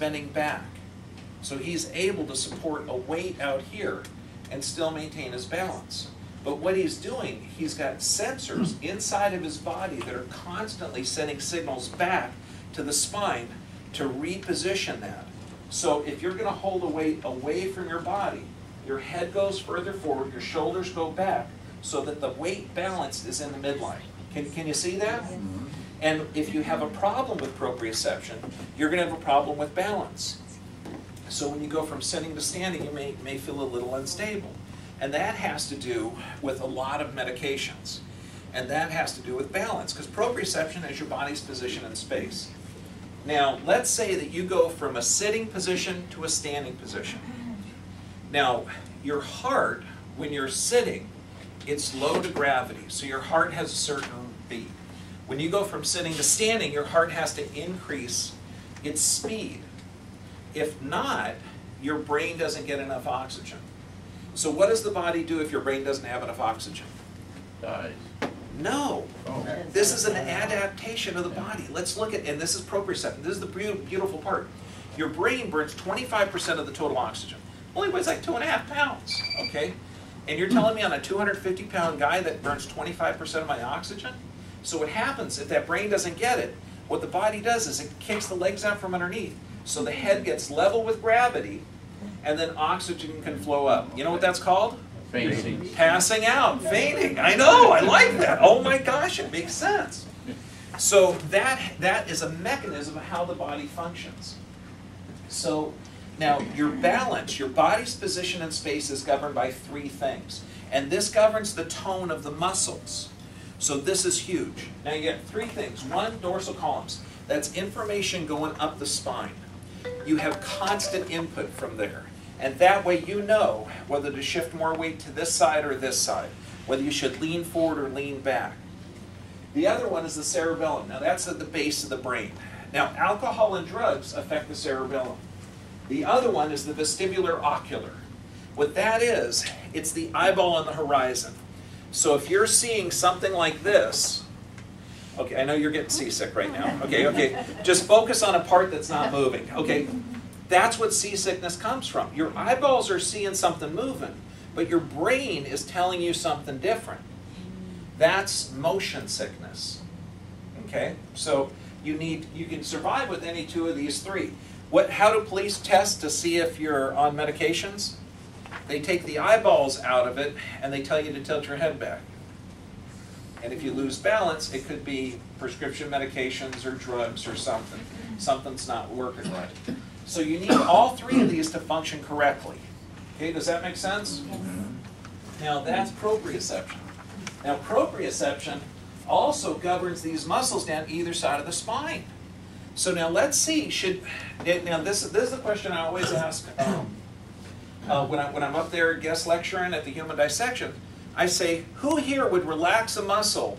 bending back. So he's able to support a weight out here and still maintain his balance. But what he's doing, he's got sensors inside of his body that are constantly sending signals back to the spine to reposition that. So if you're going to hold a weight away from your body, your head goes further forward, your shoulders go back, so that the weight balance is in the midline. Can, can you see that? And if you have a problem with proprioception, you're going to have a problem with balance. So when you go from sitting to standing, you may, may feel a little unstable. And that has to do with a lot of medications. And that has to do with balance, because proprioception is your body's position in space. Now, let's say that you go from a sitting position to a standing position. Now, your heart, when you're sitting, it's low to gravity, so your heart has a certain beat. When you go from sitting to standing, your heart has to increase its speed. If not, your brain doesn't get enough oxygen. So what does the body do if your brain doesn't have enough oxygen? Dies. No. Oh. This is an adaptation of the body. Let's look at, and this is proprioception. This is the beautiful part. Your brain burns 25% of the total oxygen. Only weighs like two and a half pounds, okay? And you're telling me on a 250 pound guy that burns 25% of my oxygen? So what happens if that brain doesn't get it? What the body does is it kicks the legs out from underneath. So the head gets level with gravity, and then oxygen can flow up. You know what that's called? Fainting. Passing out, fainting. I know, I like that. Oh my gosh, it makes sense. So that, that is a mechanism of how the body functions. So now your balance, your body's position in space is governed by three things. And this governs the tone of the muscles. So this is huge. Now you get three things. One, dorsal columns. That's information going up the spine. You have constant input from there. And that way you know whether to shift more weight to this side or this side, whether you should lean forward or lean back. The other one is the cerebellum. Now that's at the base of the brain. Now alcohol and drugs affect the cerebellum. The other one is the vestibular ocular. What that is, it's the eyeball on the horizon. So if you're seeing something like this, okay, I know you're getting seasick right now. Okay, okay, just focus on a part that's not moving. Okay, that's what seasickness comes from. Your eyeballs are seeing something moving, but your brain is telling you something different. That's motion sickness. Okay, so you need you can survive with any two of these three. What? How do police test to see if you're on medications? They take the eyeballs out of it and they tell you to tilt your head back. And if you lose balance, it could be prescription medications or drugs or something. Something's not working right. So you need all three of these to function correctly. Okay, does that make sense? Now that's proprioception. Now proprioception also governs these muscles down either side of the spine. So now let's see, should, now this, this is the question I always ask um, uh, when, I, when I'm up there guest lecturing at the human dissection. I say, who here would relax a muscle,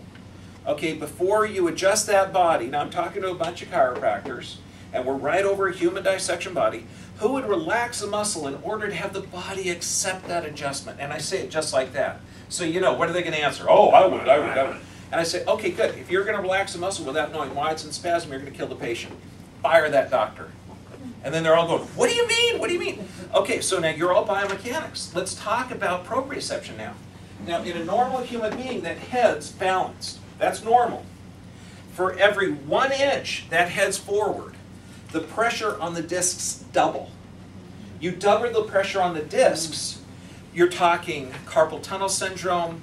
okay, before you adjust that body? Now I'm talking to a bunch of chiropractors, and we're right over a human dissection body. Who would relax a muscle in order to have the body accept that adjustment? And I say it just like that. So you know, what are they going to answer? Oh, I would, I would, I would. And I say, okay, good. If you're going to relax a muscle without knowing why it's in spasm, you're going to kill the patient. Fire that doctor. And then they're all going, what do you mean? What do you mean? Okay, so now you're all biomechanics. Let's talk about proprioception now. Now, in a normal human being, that head's balanced. That's normal. For every one inch that heads forward, the pressure on the discs double. You double the pressure on the discs, you're talking carpal tunnel syndrome,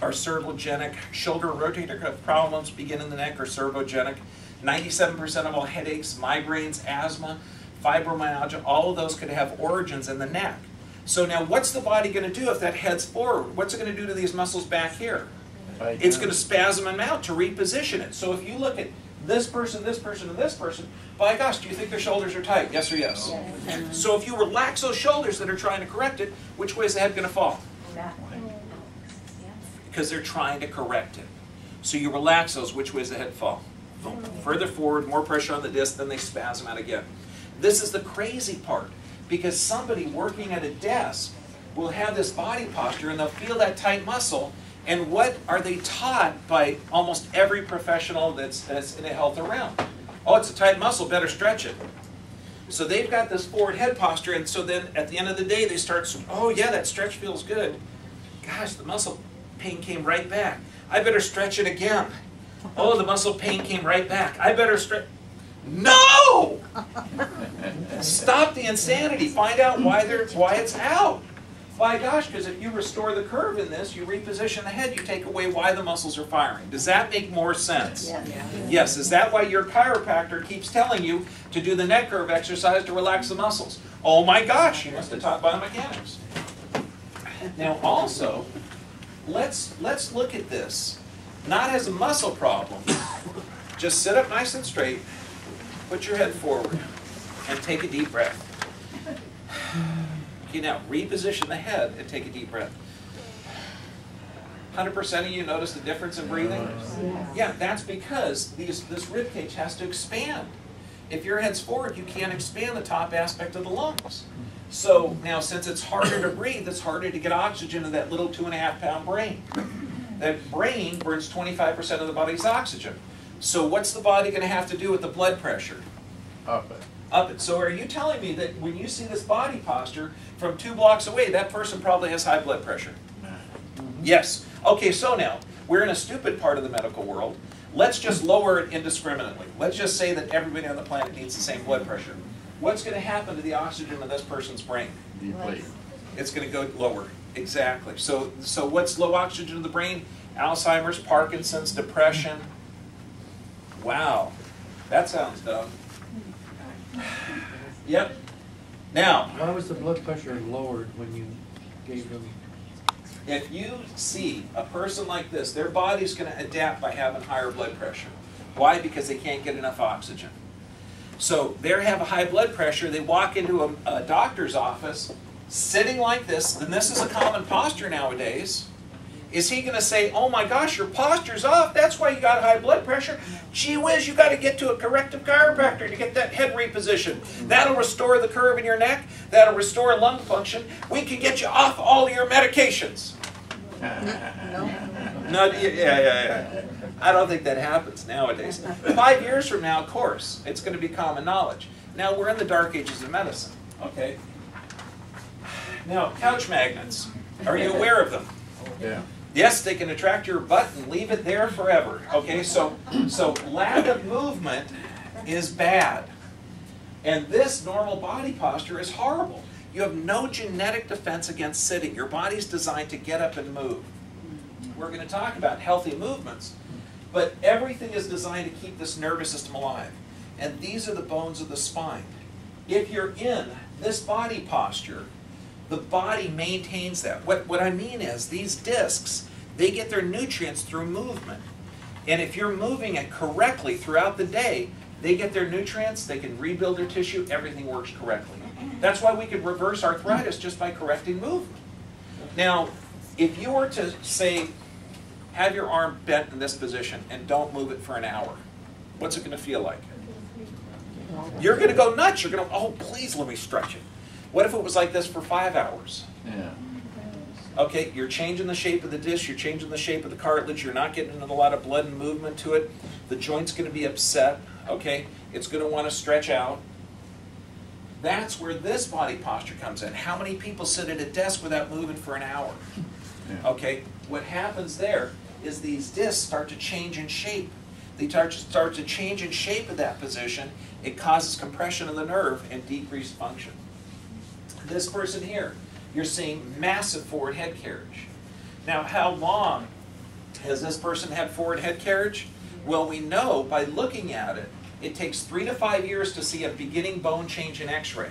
or cervicogenic shoulder rotator cuff problems begin in the neck or cervicogenic. 97% of all headaches, migraines, asthma, fibromyalgia, all of those could have origins in the neck. So now what's the body going to do if that heads forward? What's it going to do to these muscles back here? It's going to spasm them out to reposition it. So if you look at this person, this person, and this person, by gosh, do you think their shoulders are tight? Yes or yes? So if you relax those shoulders that are trying to correct it, which way is the head going to fall? That way. Because they're trying to correct it. So you relax those, which way is the head fall? Further forward, more pressure on the disc, then they spasm out again. This is the crazy part, because somebody working at a desk will have this body posture and they'll feel that tight muscle, and what are they taught by almost every professional that's, that's in a health around? Oh, it's a tight muscle, better stretch it. So they've got this forward head posture, and so then at the end of the day, they start, oh yeah, that stretch feels good. Gosh, the muscle pain came right back. I better stretch it again. Oh, the muscle pain came right back. I better stretch. No! Stop the insanity. Find out why they're why it's out. My gosh, because if you restore the curve in this, you reposition the head, you take away why the muscles are firing. Does that make more sense? Yeah. Yeah. Yes. Is that why your chiropractor keeps telling you to do the neck curve exercise to relax the muscles? Oh my gosh, you must have taught biomechanics. Now also, let's let's look at this not as a muscle problem. Just sit up nice and straight, put your head forward, and take a deep breath. Okay, now reposition the head and take a deep breath. 100% of you notice the difference in breathing? Yeah, that's because these, this rib cage has to expand. If your head's forward, you can't expand the top aspect of the lungs. So now, since it's harder to breathe, it's harder to get oxygen to that little two and a half pound brain. That brain burns 25% of the body's oxygen. So what's the body going to have to do with the blood pressure? Up it. Up it. So are you telling me that when you see this body posture from two blocks away, that person probably has high blood pressure? Yes. Okay, so now, we're in a stupid part of the medical world. Let's just lower it indiscriminately. Let's just say that everybody on the planet needs the same blood pressure. What's going to happen to the oxygen in this person's brain? Deplete. It's going to go lower. Exactly. So, so what's low oxygen in the brain? Alzheimer's, Parkinson's, depression. Wow, that sounds dumb. Yep. Now, Why was the blood pressure lowered when you gave them? if you see a person like this, their body's going to adapt by having higher blood pressure. Why? Because they can't get enough oxygen. So they have a high blood pressure. They walk into a, a doctor's office sitting like this, and this is a common posture nowadays. Is he going to say, oh my gosh, your posture's off, that's why you got high blood pressure? Gee whiz, you got to get to a corrective chiropractor to get that head repositioned. That'll restore the curve in your neck, that'll restore lung function. We can get you off all your medications. No, no yeah, yeah, yeah. I don't think that happens nowadays. Five years from now, of course, it's going to be common knowledge. Now, we're in the dark ages of medicine, okay? Now, couch magnets. Are you aware of them? Yeah. Yes, they can attract your butt and leave it there forever. Okay, so so lack of movement is bad. And this normal body posture is horrible. You have no genetic defense against sitting. Your body's designed to get up and move. We're going to talk about healthy movements, but everything is designed to keep this nervous system alive. And these are the bones of the spine. If you're in this body posture, the body maintains that. What, what I mean is, these discs, they get their nutrients through movement. And if you're moving it correctly throughout the day, they get their nutrients, they can rebuild their tissue, everything works correctly. That's why we could reverse arthritis just by correcting movement. Now, if you were to say, have your arm bent in this position and don't move it for an hour, what's it going to feel like? You're going to go nuts. You're going to, oh, please let me stretch it. What if it was like this for five hours? Yeah. Okay, you're changing the shape of the disc, you're changing the shape of the cartilage, you're not getting a lot of blood and movement to it. The joint's going to be upset, okay? It's going to want to stretch out. That's where this body posture comes in. How many people sit at a desk without moving for an hour? Yeah. Okay, what happens there is these discs start to change in shape. They start to, start to change in shape of that position. It causes compression of the nerve and decreased function. This person here, you're seeing massive forward head carriage. Now, how long has this person had forward head carriage? Well, we know by looking at it, it takes three to five years to see a beginning bone change in x-ray.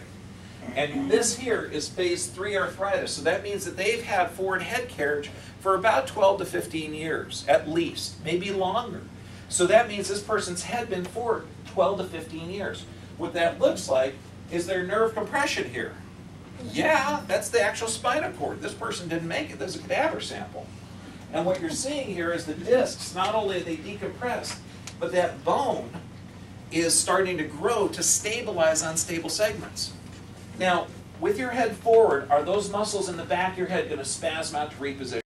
And this here is phase three arthritis, so that means that they've had forward head carriage for about 12 to 15 years, at least, maybe longer. So that means this person's head been forward 12 to 15 years. What that looks like is their nerve compression here. Yeah, that's the actual spinal cord. This person didn't make it. This is a cadaver sample. And what you're seeing here is the discs, not only are they decompressed, but that bone is starting to grow to stabilize unstable segments. Now, with your head forward, are those muscles in the back of your head going to spasm out to reposition?